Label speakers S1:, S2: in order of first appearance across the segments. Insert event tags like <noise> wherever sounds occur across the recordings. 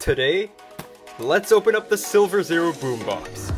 S1: Today, let's open up the Silver Zero boombox.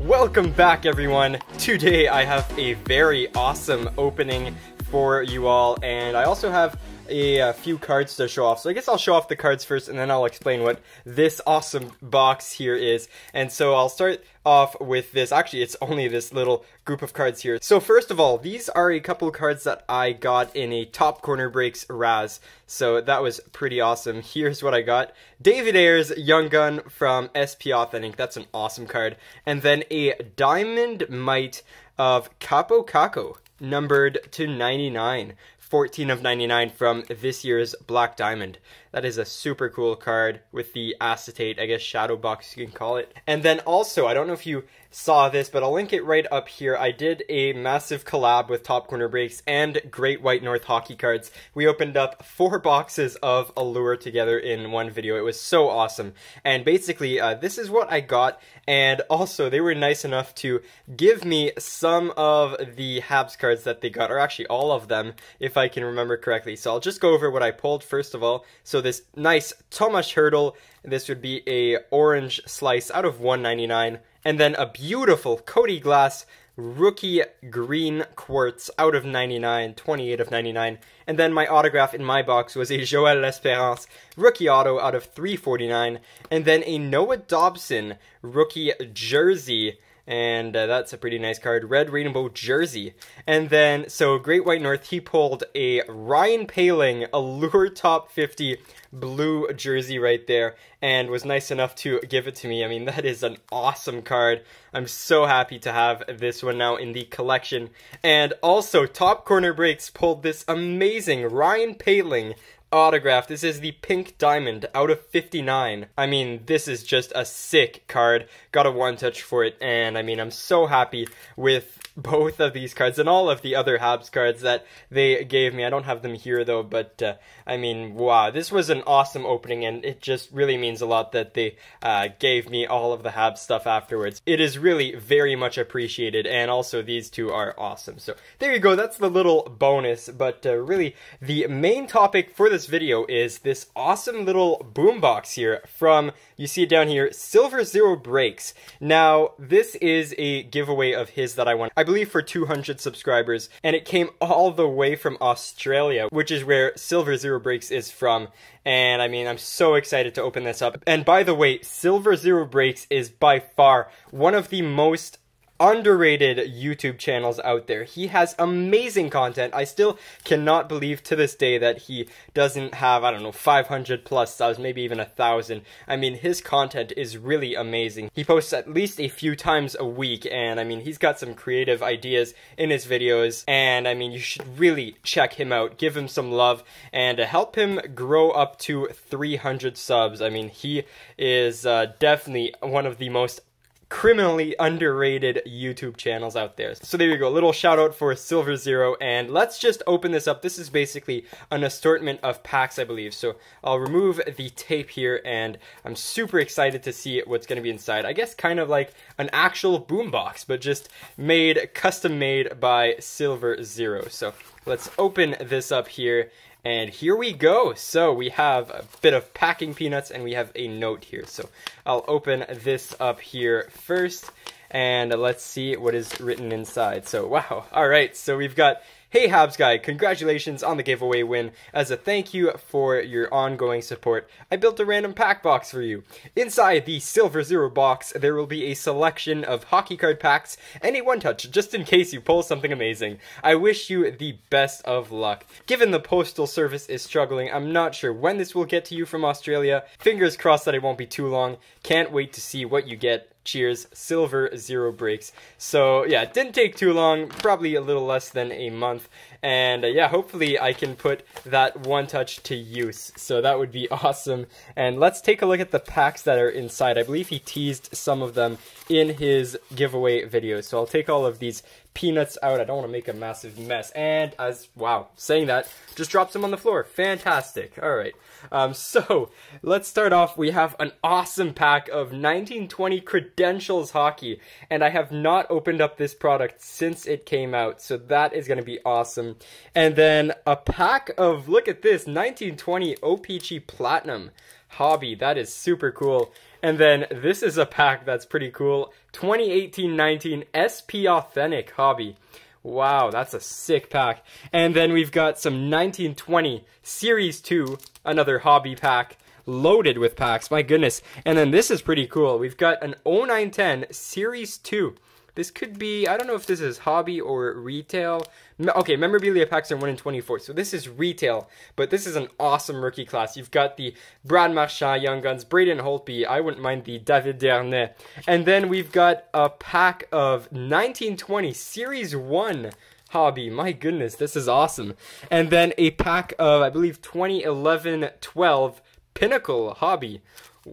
S1: Welcome back everyone! Today I have a very awesome opening for you all and I also have a, a, few cards to show off. So I guess I'll show off the cards first and then I'll explain what this awesome box here is. And so I'll start off with this. Actually, it's only this little group of cards here. So first of all, these are a couple cards that I got in a Top Corner Breaks Raz. So that was pretty awesome. <laughs> Here's what I got. David Ayres Young Gun from SP Authentic. That's an awesome card. And then a Diamond Might of Kaapo Kakko numbered to 99 14 of 99 from this year's Black Diamond. That is a super cool card with the acetate, I guess shadow box you can call it. And then also, I don't know if you saw this, but I'll link it right up here. I did a massive collab with Top Corner Breaks and Great White North Hockey Cards. We opened up four <laughs> boxes of Allure together in one video. It was so awesome. And basically, uh, this is what I got. And also, they were nice enough to give me some of the Habs cards that they got, or actually all of them, if I can remember correctly. So I'll just go over what I pulled first of all. So this nice Tomas Hertl, this would be a orange slice out of 199 and then a beautiful Cody Glass rookie green quartz out of 99, 28 of 99. And then my autograph in my box was a Joel L'Esperance rookie auto out of 349. And then a Noah Dobson rookie jersey and uh, that's a pretty nice card. Red Rainbow Jersey. And then, so Great White North, he pulled a Ryan Poehling Allure Top 50 blue jersey right there and was nice enough to give it to me. I mean, that is an awesome card. I'm so happy to have this one now in the collection. And also, Top Corner Breaks pulled this amazing Ryan Poehling autograph. This is the Pink Diamond out of 59. I mean, this is just a sick card. Got a one touch for it, and I mean, I'm so happy with both of these cards and all of the other Habs cards that they gave me. I don't have them here though, but uh, I mean, wow, this was an awesome opening, and it just really means a lot that they uh, gave me all of the Habs stuff afterwards. It is really very much appreciated, and also these two are awesome. So there you go, that's the little bonus, but uh, really the main topic for this video is this awesome little boombox here from, you see it down here, Silver Zero Breaks. Now, this is a giveaway of his that I won. I believe for 200 subscribers, and it came all the way from Australia, which is where Silver Zero Breaks is from. And I mean, I'm so excited to open this up. And by the way, Silver Zero Breaks is by far one of the most underrated YouTube channels out there. He has amazing content. I still cannot believe to this day that he doesn't have, I don't know, 500 plus subs, maybe even a thousand. I mean, his content is really amazing. He posts at least a few times a week, and I mean, he's got some creative ideas in his videos, and I mean, you should really check him out, give him some love, and help him grow up to 300 subs. I mean, he is uh, definitely one of the most criminally underrated YouTube channels out there. So there you go, a little shout out for Silver Zero, and let's just open this up. This is basically an assortment of packs, I believe. So I'll remove the tape here, and I'm super excited to see what's going to be inside. I guess kind of like an actual boombox, but just made, custom made by Silver Zero. So let's open this up here and here we go. So we have a bit of packing peanuts and we have a note here. So I'll open this up here first and let's see what is written inside. So wow. All right. So we've got Hey Habs guy, congratulations on the giveaway win. As a thank you for your ongoing support, I built a random pack box for you. Inside the Silver Zero box, there will be a selection of hockey card packs and a one-touch, just in case you pull something amazing. I wish you the best of luck. Given the postal service is struggling, I'm not sure when this will get to you from Australia. Fingers crossed that it won't be too long. Can't wait to see what you get. Cheers, Silver Zero Breaks. So yeah, it didn't take too long, probably a little less than a month. And uh, yeah, hopefully I can put that one touch to use. So that would be <laughs> awesome. And let's take a look at the packs that are inside. I believe he teased some of them in his giveaway video. So I'll take all of these peanuts out. I don't want to make a massive mess. And as, wow, saying that, just drops them on the floor. Fantastic. All right. Um, <laughs> so let's start off. We have an awesome pack of 1920 Credentials Hockey. And I have not opened up this product since it came out. So that is going to be awesome. And then a pack of, look at this, 1920 O-Pee-Chee Platinum Hobby. That is super cool. And then this is a pack that's pretty cool. 2018-19 SP Authentic Hobby. Wow, that's a sick pack. And then we've got some 1920 Series 2, another hobby pack, loaded with packs, my goodness. And then this is pretty cool. We've got an 0910 Series 2 this could be, I don't know if this is hobby or retail. Okay, memorabilia packs are 1 in 24, so this is retail, but this is an awesome rookie class. You've got the Brad Marchand Young Guns, Braden Holtby, I wouldn't mind the David Desharnais. And then we've got a pack of 1920 Series 1 hobby. My goodness, this is awesome. And then a pack of, I believe, 2011 12 Pinnacle hobby.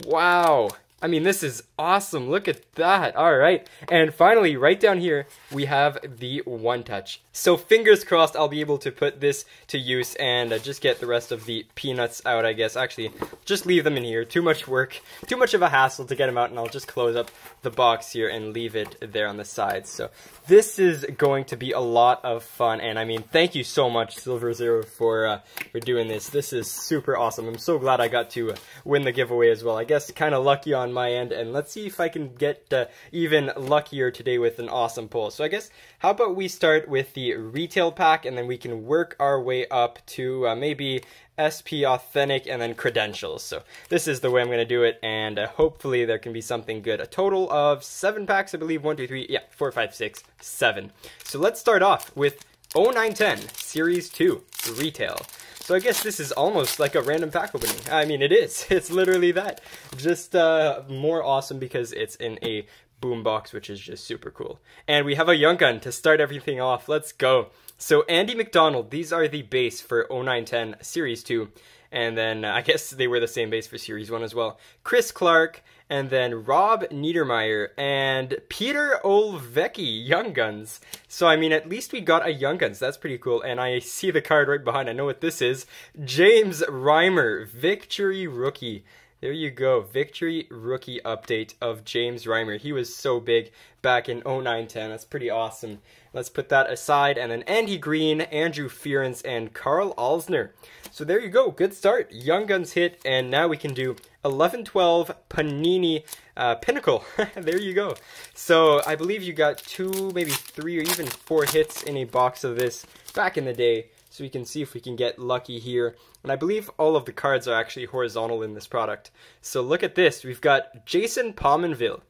S1: Wow. I mean, this is awesome. Look at that. All right. And finally, right down here, we have the One Touch. So fingers crossed I'll be able to put this to use and uh, just get the rest of the peanuts out, I guess. Actually, just leave them in here. Too much work, too much of a hassle to get them out, and I'll just close up the box here and leave it there on the side. So this is going to be a lot of fun, and I mean, thank you so much, Silver Zero, for, uh, for doing this. This is super awesome. I'm so glad I got to uh, win the giveaway as well. I guess kind of lucky my end, and let's see if I can get uh, even luckier today with an awesome pull. So I guess, how about we start with the retail pack, and then we can work our way up to uh, maybe SP Authentic and then Credentials. So this is the way I'm going to do it, and uh, hopefully there can be something good. A total of seven packs, I believe. One, two, three, yeah, four, five, six, seven. So let's start off with 0910 Series 2 Retail. So I guess this is almost like a random pack opening. I mean, it is. <laughs> It's literally that. Just uh, more awesome because it's in a boombox, which is just super cool. And we have a Young Gun to start everything off. Let's go. So Andy McDonald, these are the base for 0910 Series 2. And then uh, I guess they were the same base for Series 1 as well. Chris Clark, and then Rob Niedermayer and Peter Olvecky, Young Guns. So, I mean, at least we got a Young Guns. That's pretty cool. And I see the card right behind. I know what this is. James Reimer, Victory Rookie. There you go. Victory rookie update of James Reimer. He was so big back in 09-10. That's pretty awesome. Let's put that aside. And then Andy Greene, Andrew Ference, and Karl Alzner. So there you go. Good start. Young Guns hit. And now we can do 11-12 Panini uh, Pinnacle. <laughs> there you go. So I believe you got two, maybe three, or even four hits in a box of this back in the day so we can see if we can get lucky here. And I believe all of the cards are actually horizontal in this product. So look at this. We've got Jason Pominville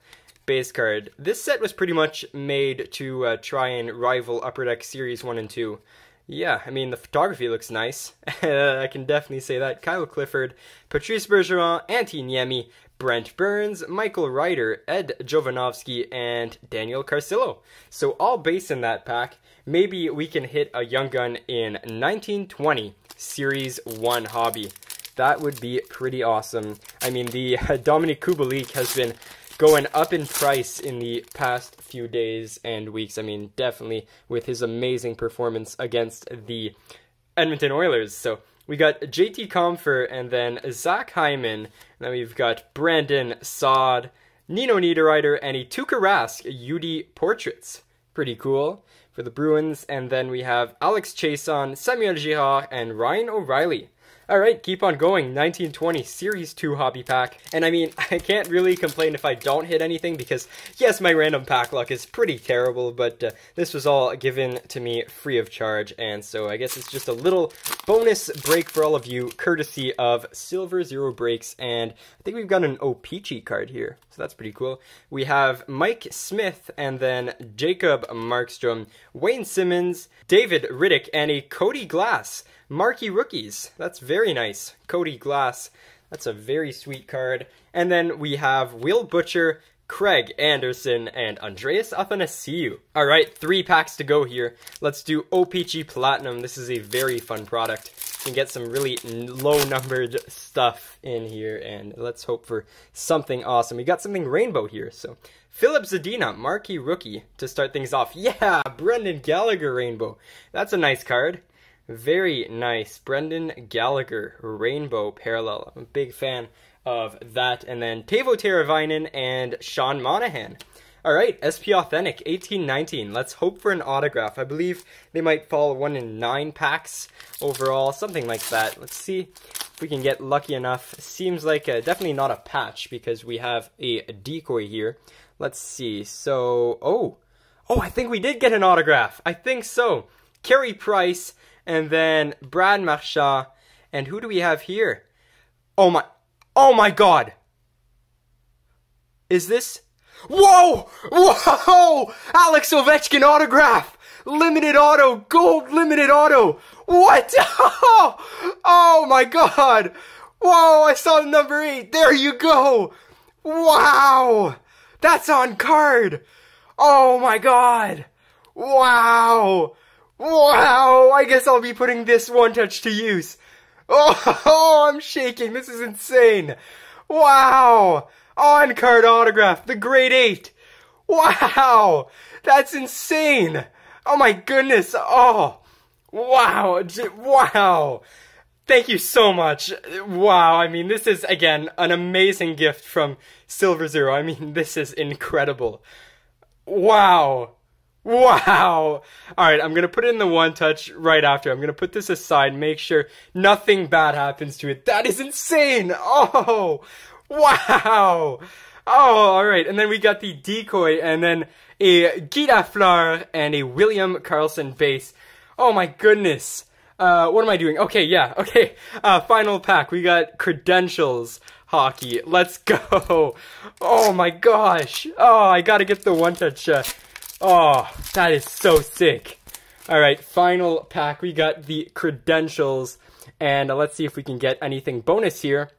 S1: base card. This set was pretty much made to uh, try and rival Upper Deck Series 1 and 2. Yeah, I mean, the photography looks nice. <laughs> I can definitely say that. Kyle Clifford, Patrice Bergeron, Antti Niemi, Brent Burns, Michael Ryder, Ed Jovanovski, and Daniel Carcillo. So all base in that pack maybe we can hit a Young Gun in 1920 Series 1 hobby. That would be pretty awesome. I mean, the <laughs> Dominik Kubalik has been going up in price in the past few days and weeks. I mean, definitely with his amazing performance against the Edmonton Oilers. So we got JT Compher and then Zach Hyman. And then we've got Brandon Saad, Nino Niederreiter, and a Tuukka Rask UD Portraits. Pretty cool for the Bruins. And then we have Alex Chiasson, Samuel Girard, and Ryan O'Reilly. Alright, keep on going. 1920 Series 2 Hobby Pack. And I mean, <laughs> I can't really complain if I don't hit anything because, yes, my random pack luck is pretty terrible, but uh, this was all given to me free of charge, and so I guess it's just a little bonus break for all of you, courtesy of Silver Zero Breaks, and I think we've got an O-Pee-Chee card here, so that's pretty cool. We have Mike Smith, and then Jacob Markstrom, Wayne Simmonds, David Rittich, and a Cody Glass. Marquee Rookies. That's very nice. Cody Glass. That's a very sweet card. And then we have Will Butcher, Craig Anderson, and Andreas Athanasiou. Alright, three packs to go here. Let's do O-Pee-Chee Platinum. This is a very fun product. You can get some really low numbered stuff in here, and let's hope for something awesome. We got something rainbow here, so Filip Zadina, marquee rookie to start things off. Yeah, Brendan Gallagher rainbow. That's a nice card. Very nice. Brendan Gallagher rainbow parallel. I'm a big fan of that. And then Teuvo Teravainen and Sean Monahan. All right, SP Authentic 1819. Let's hope for an autograph. I believe they might fall one in nine packs overall, something like that. Let's see if we can get lucky enough. Seems like a, definitely not a patch because we have a, a decoy here. Let's see. So, oh, oh, I think we did get an autograph. I think so. Carey Price and then Brad Marchand. And who do we have here? Oh my, oh my God. Is this Whoa! Whoa! Alex Ovechkin autograph! Limited auto! Gold limited auto! What? <laughs> Oh, my god! Whoa, I saw the number eight! There you go! Wow! That's on card! Oh my god! Wow! Wow! I guess I'll be putting this one touch to use. Oh, <laughs> I'm shaking. This is insane. Wow! On card autograph, the grade 8. Wow! That's insane! Oh my goodness! Oh! Wow! Wow! Thank you so much. Wow, I mean, this is, again, an amazing gift from Silver Zero. I mean, <laughs> this is incredible. Wow! Wow! Alright, I'm gonna put it in the one touch right after. I'm gonna put this aside, make sure nothing bad happens to it. That is insane! Oh! Wow! Oh, alright. And then we got the decoy, and then a Guy Lafleur and a William Karlsson base. Oh my goodness. Uh, what am I doing? Okay, yeah, <laughs> okay. Uh, final pack. We got credentials hockey. Let's go. <laughs> Oh my gosh. Oh, I gotta get the one touch. Uh, oh, that is so sick. Alright, final pack. We got the credentials. And uh, let's see if we can get anything bonus here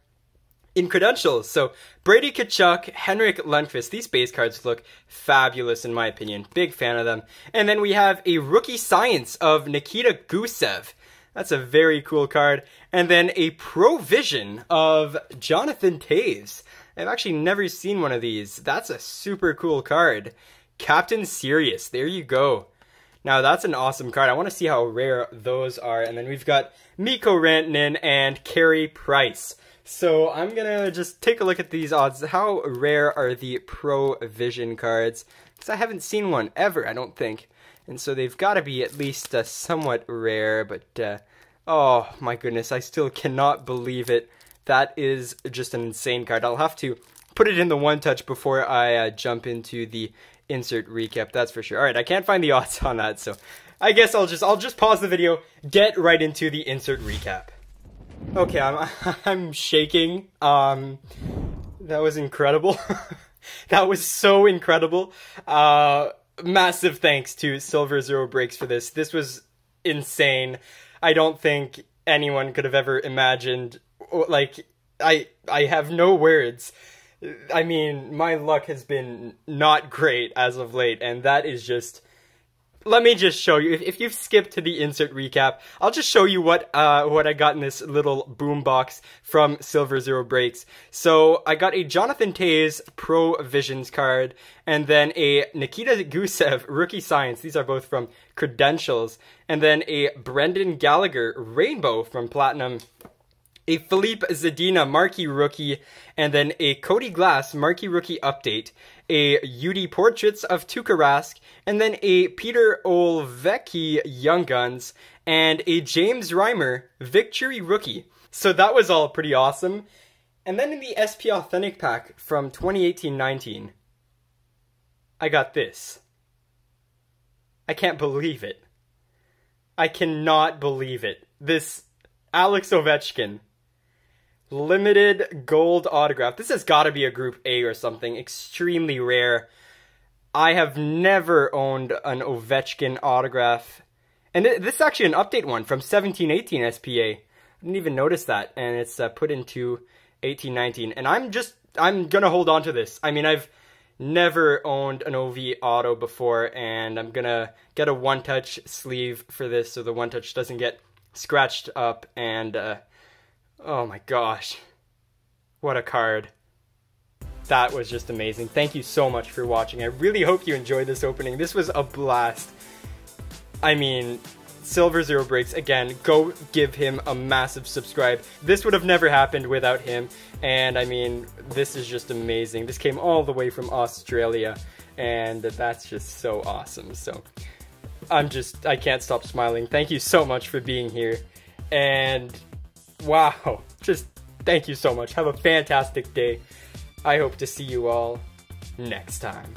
S1: in credentials. So Brady Tkachuk, Henrik Lundqvist, these base cards look fabulous in my opinion. Big fan of them. And then we have a rookie science of Nikita Gusev. That's a very cool card. And then a provision of Jonathan Toews. I've actually never seen one of these. That's a super cool card. Captain Serious. There you go. Now that's an awesome card. I want to see how rare those are. And then we've got Mikko Rantanen and Carey Price. So I'm gonna just take a look at these odds. How rare are the Pro Vision cards? Because I haven't seen one ever, I don't think. And so they've got to be at least uh, somewhat rare, but uh, oh my goodness, I still cannot believe it. That is just an insane card. I'll have to put it in the one touch before I uh, jump into the insert recap, that's for sure. Alright, I can't find the odds on that, so I guess I'll just I'll just pause the video, get right into the insert recap. Okay, I'm <laughs> I'm shaking. Um, that was incredible. <laughs> that was so incredible. Uh, massive thanks to Silver Zero Breaks for this. This was insane. I don't think anyone could have ever imagined. Like, I I have no words. I mean, my luck has been not great as of late, and that is just let me just show you. If, you've skipped to the insert recap, I'll just show you what uh, what I got in this little boom box from Silver Zero Breaks. So I got a Jonathan Toews Pro Visions card, and then a Nikita Gusev Rookie Science. These are both from Credentials, and then a Brendan Gallagher Rainbow from Platinum a Filip Zadina marquee rookie, and then a Cody Glass marquee rookie update, a UD Portraits of Tuukka Rask, and then a Peter Olvecky Young Guns, and a James Reimer Victory Rookie. So that was all pretty awesome. And then in the SP Authentic Pack from 2018-19, I got this. I can't believe it. I cannot believe it. This Alex Ovechkin limited gold autograph. This has got to be a Group A or something. Extremely rare. I have never owned an Ovechkin autograph. And this is actually an update one from 1718 SPA. I didn't even notice that. And it's uh, put into 1819. And I'm just, I'm going to hold on to this. I mean, I've never owned an OV auto before. And I'm going to get a one-touch sleeve for this so the one-touch doesn't get scratched up, and uh, oh my gosh, what a card. That was just amazing. Thank you so much for watching. I really hope you enjoyed this opening. This was a blast. I mean, Silver Zero Breaks, again, go give him a massive subscribe. This would have never happened without him, and I mean, this is just amazing. This came all the way from Australia, and that's just so awesome. So, I'm just, I can't stop smiling. Thank you so much for being here, and wow, just thank you so much. Have a fantastic day. I hope to see you all next time.